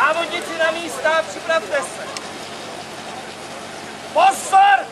Závodníci na místa, připravte se. Pozor!